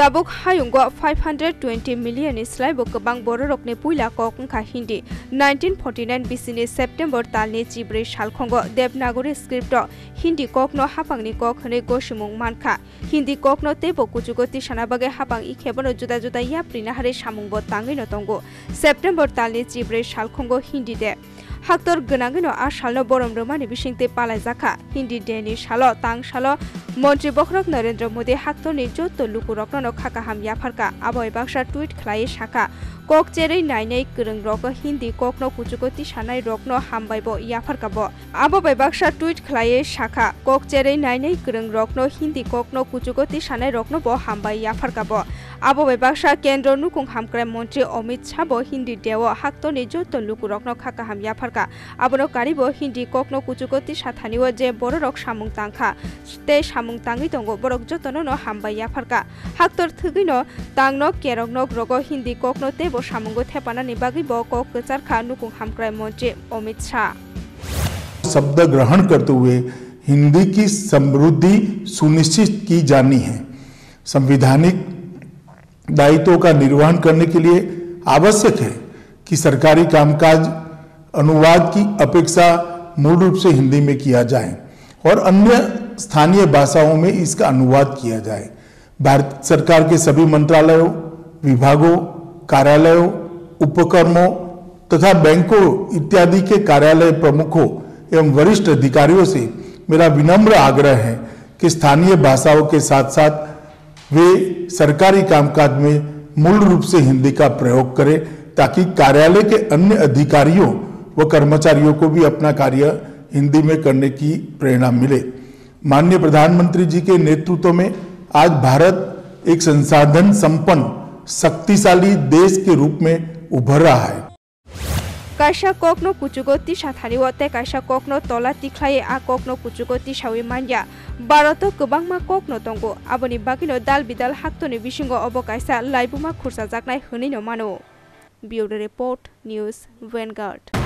tabuk Hayungo 520 million is bo kabang borok Nepula puila ko kha hindi 1949 bc september Talni ne chibre shal khongo devnagore script hindi kok no hapang ni kok ne goshimung hindi kok no te bo kuchugoti hapang Ikebono khebono juda juda ya hare samung bo tangai no tongo september talni ne chibre shal hindi de হাক্তর গনাগিনো আর সালনো বরম রমানি বিশিংতে পালাই জাখা Hindi Denny সালো তাং সালো মন্ত্রী বখরক নরেন্দ্র মোদী হাক্তরনি যত লুকু রকনো খাকা হাম ইয়াফারকা আবয় Baksa tweet খেলায় শাখা cock চেরই নাই কৃং rock Hindi ককনো কুচুকতি সানাই রকনো হামবাইব ইয়াফারকাব আবয় Baksa tweet খেলায় শাখা কক নাই নাইনাই কৃং রকনো হিন্দি ককনো কুচুকতি সানাই রকনো ব হামবাই ইয়াফারকাব আবো bebaksa কেন্দ্র নুকুং hamkre মন্ত্রী অমিত সাবো হিন্দি দেও হাক্তনি যত লুকু রকন খাকা হাম ইয়াফারকা আবনো কারিব হিন্দি ককনো কুচুকতি সাথানিও যে বড় রক সামুং তাংখা তে সামুং তাঙ্গি দঙ্গ বড়ক যতন ন হামবাই ইয়াফারকা হাক্তর থগিন তাংন কেরক নক রগ হিন্দি ককনো তেব সামুঙ্গ থেপানানি বাগিব কক খা নুকুং হামক্রাই মন্ত্রী অমিত শাহ শব্দ গ্রহণ করতে হুয়ে হিন্দি কি সমৃদ্ধি সুনিশ্চিত কি জানি হ্যাঁ संवैधानिक दायित्व का निर्वहन करने के लिए आवश्यक है कि सरकारी कामकाज अनुवाद की अपेक्षा मूल रूप से हिंदी में किया जाए और अन्य स्थानीय भाषाओं में इसका अनुवाद किया जाए भारत सरकार के सभी मंत्रालयों विभागों कार्यालयों उपक्रमों तथा बैंकों इत्यादि के कार्यालय प्रमुखों एवं वरिष्ठ अधिकारियों से मेरा विनम्र आग्रह है कि स्थानीय भाषाओं के साथ साथ वे सरकारी कामकाज में मूल रूप से हिंदी का प्रयोग करें ताकि कार्यालय के अन्य अधिकारियों व कर्मचारियों को भी अपना कार्य हिंदी में करने की प्रेरणा मिले माननीय प्रधानमंत्री जी के नेतृत्व में आज भारत एक संसाधन संपन्न शक्तिशाली देश के रूप में उभर रहा है kaisa kokno kuchugoti sathariwote kaisa kokno tola tikhlai a kokno kuchugoti sawi manja barato kwbangma kokno tongo aboni bagino dal bidal haktoni bisingo obo kaisa laibuma khursajaknai hwnwi no mano bureau report news vanguard